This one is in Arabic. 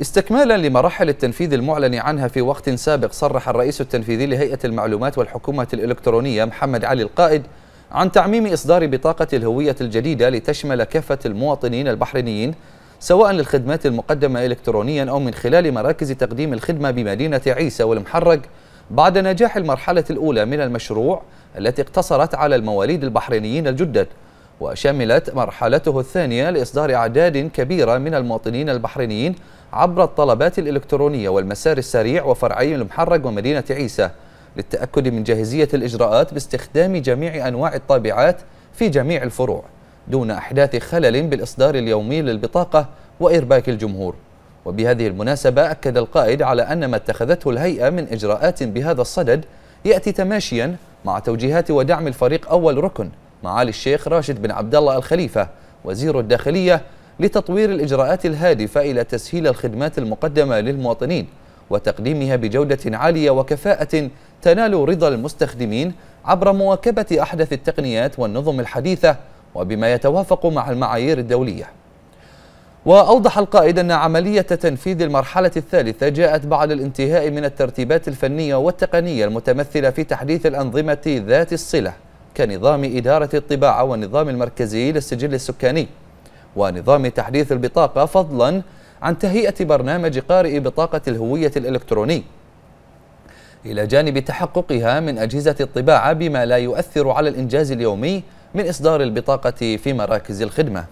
استكمالا لمراحل التنفيذ المعلن عنها في وقت سابق صرح الرئيس التنفيذي لهيئة المعلومات والحكومة الإلكترونية محمد علي القائد عن تعميم إصدار بطاقة الهوية الجديدة لتشمل كافة المواطنين البحرينيين سواء للخدمات المقدمة إلكترونيا أو من خلال مراكز تقديم الخدمة بمدينة عيسى والمحرق بعد نجاح المرحلة الأولى من المشروع التي اقتصرت على المواليد البحرينيين الجدد. وشملت مرحلته الثانية لإصدار أعداد كبيرة من المواطنين البحرينيين عبر الطلبات الإلكترونية والمسار السريع وفرعي المحرق ومدينة عيسى للتأكد من جاهزية الإجراءات باستخدام جميع أنواع الطابعات في جميع الفروع دون أحداث خلل بالإصدار اليومي للبطاقة وإرباك الجمهور. وبهذه المناسبة أكد القائد على أن ما اتخذته الهيئة من إجراءات بهذا الصدد يأتي تماشيا مع توجيهات ودعم الفريق أول ركن معالي الشيخ راشد بن عبد الله الخليفة وزير الداخلية لتطوير الإجراءات الهادفة إلى تسهيل الخدمات المقدمة للمواطنين وتقديمها بجودة عالية وكفاءة تنال رضا المستخدمين عبر مواكبة أحدث التقنيات والنظم الحديثة وبما يتوافق مع المعايير الدولية. وأوضح القائد أن عملية تنفيذ المرحلة الثالثة جاءت بعد الانتهاء من الترتيبات الفنية والتقنية المتمثلة في تحديث الأنظمة ذات الصلة. كنظام إدارة الطباعة والنظام المركزي للسجل السكاني ونظام تحديث البطاقة فضلا عن تهيئة برنامج قارئ بطاقة الهوية الإلكتروني. إلى جانب تحققها من أجهزة الطباعة بما لا يؤثر على الإنجاز اليومي من إصدار البطاقة في مراكز الخدمة.